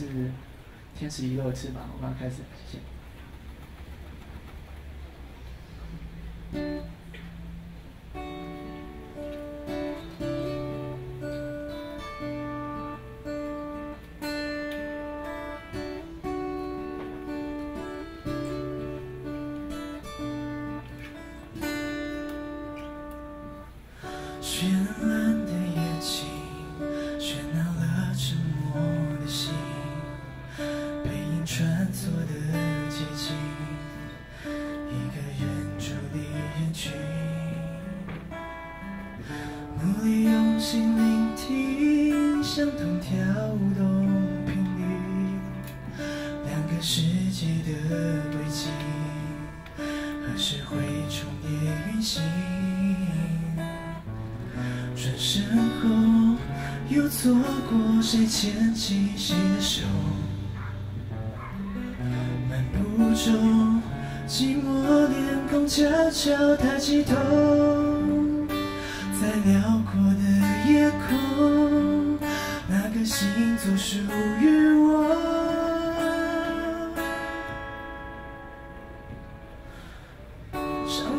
是《天使遗落的翅膀》，我们要开始，谢谢。世界的轨迹，何时会重叠运行？转身后，又错过谁牵起谁的手？漫步中，寂寞脸孔悄悄抬起头，在辽阔的夜空，那个星座属于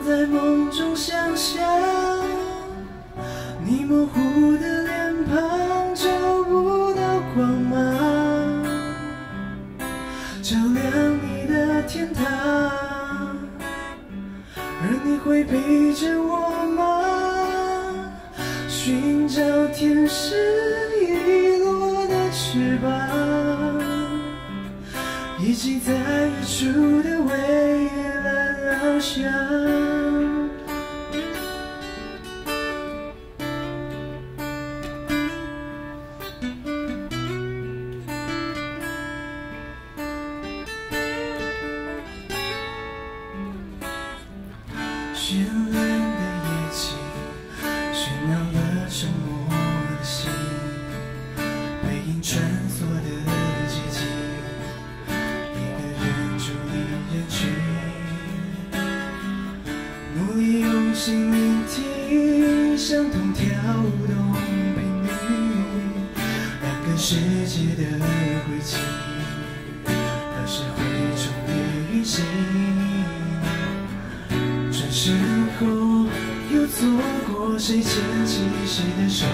在梦中想象。你模糊的脸庞找不到光芒，照亮你的天堂，而你会陪着我吗？寻找天使遗落的翅膀，一起在日出的蔚蓝翱翔。绚烂的夜景，喧闹了沉默的心，背影穿梭的用心聆听，相同跳动频率，两个世界的轨迹，何时会重叠运行？转身后，又错过谁牵起谁的手？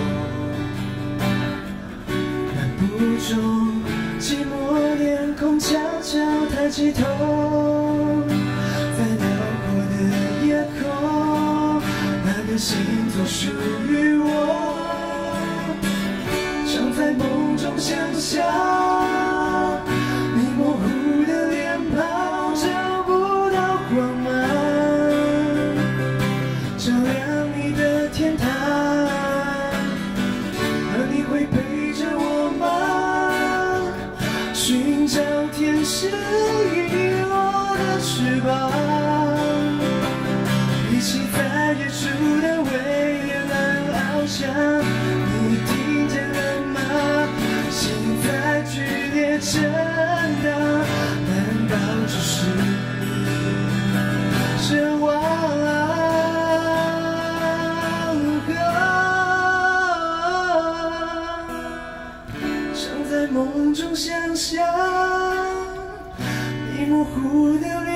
漫步中，寂寞脸孔悄悄抬起头，属于我。常在梦中想象，你模糊的脸庞找不到光芒。照亮你的天堂，而你会陪着我吗？寻找天使遗落的翅膀，中想象，你模糊的脸。